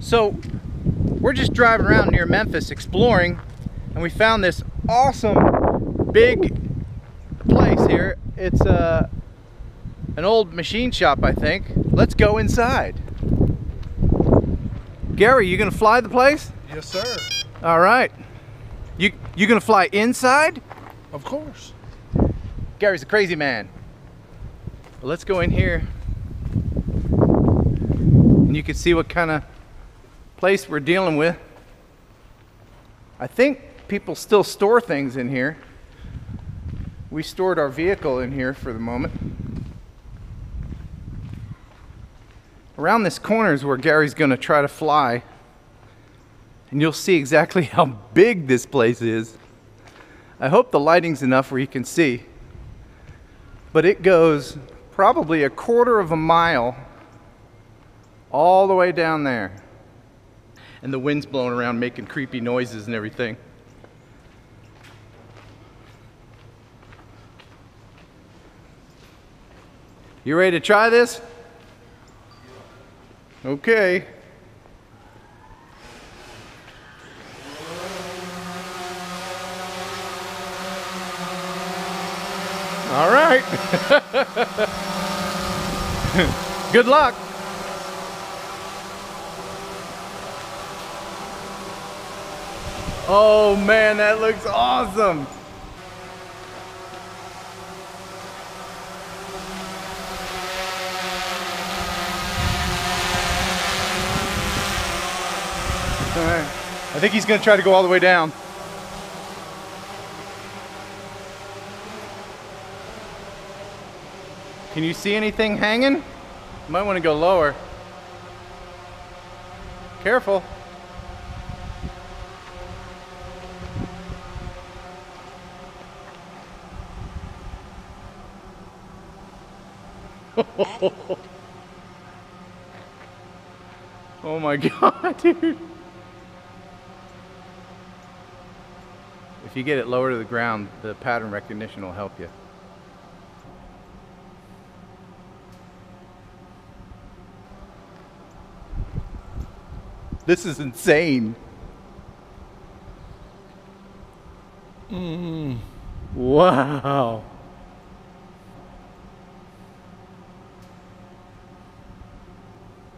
So we're just driving around near Memphis exploring and we found this awesome big place here. It's uh, an old machine shop, I think. Let's go inside. Gary, you gonna fly the place? Yes, sir. All right. You you gonna fly inside? Of course. Gary's a crazy man. Well, let's go in here and you can see what kind of place we're dealing with. I think people still store things in here. We stored our vehicle in here for the moment. Around this corner is where Gary's going to try to fly. And you'll see exactly how big this place is. I hope the lighting's enough where you can see. But it goes probably a quarter of a mile all the way down there. And the wind's blowing around making creepy noises and everything. You ready to try this? Okay. All right. Good luck. Oh man, that looks awesome. All right. I think he's gonna try to go all the way down. Can you see anything hanging? Might want to go lower. Careful. oh my god, dude. If you get it lower to the ground, the pattern recognition will help you. This is insane. Mm. Wow.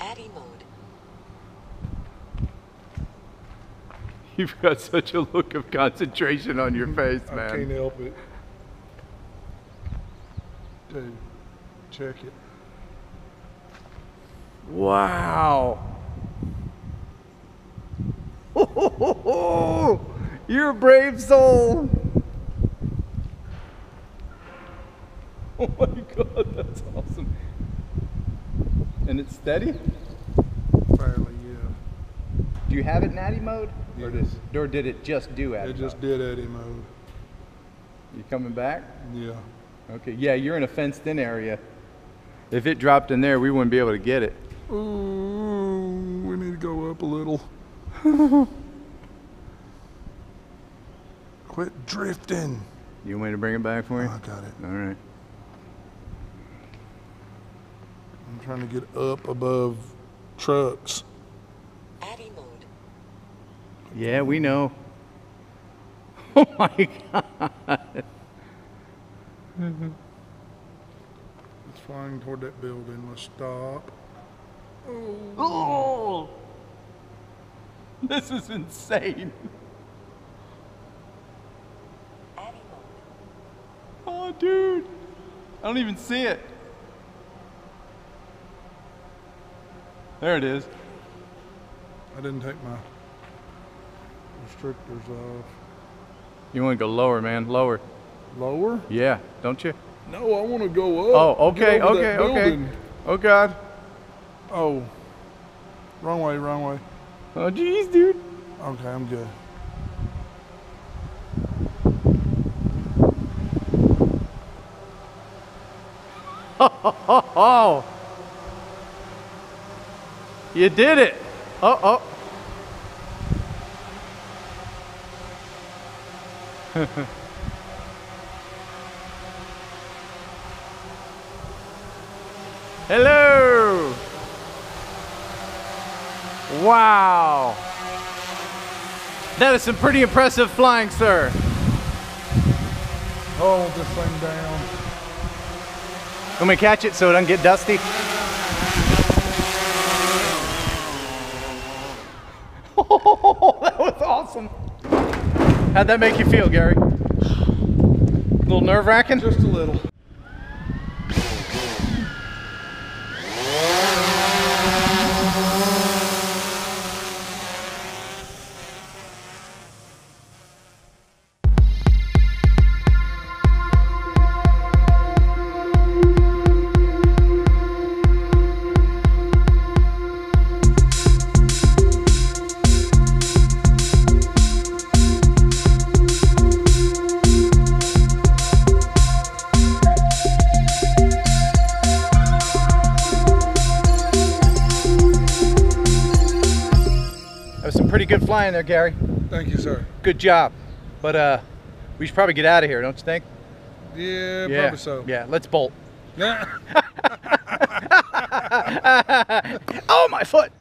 ATTI mode. You've got such a look of concentration on your face, man. I can't help it. Dude, check it. Wow. You're a brave soul. Oh my god, that's awesome. And it's steady? Fairly, yeah. Do you have it in ATTI mode? Or, or did it just do ATTI It just mode? did ATTI mode. You coming back? Yeah. Okay, yeah, you're in a fenced in area. If it dropped in there, we wouldn't be able to get it. Ooh, we need to go up a little. Quit drifting. You want me to bring it back for you? I got it. All right. I'm trying to get up above trucks. ATTI mode. Yeah, we know. Oh my god. Mm-hmm. It's flying toward that building. Let's stop. Oh! This is insane. Oh, dude. I don't even see it. There it is. I didn't take my restrictors off. You want to go lower, man. Lower. Lower? Yeah, don't you? No, I want to go up. Oh, okay, okay, okay. Oh, God. Oh, wrong way, wrong way. Oh, jeez, dude. Okay, I'm good. Oh. You did it. Oh, oh. Hello. Wow. That is some pretty impressive flying, sir. Hold this thing down. Let me catch it so it doesn't get dusty. Oh, that was awesome. How'd that make you feel, Gary? A little nerve wracking? Just a little. Pretty good flying there, Gary. Thank you, sir. Good job. But uh, we should probably get out of here, don't you think? Yeah, probably so. Yeah, let's bolt. Yeah. Oh, my foot!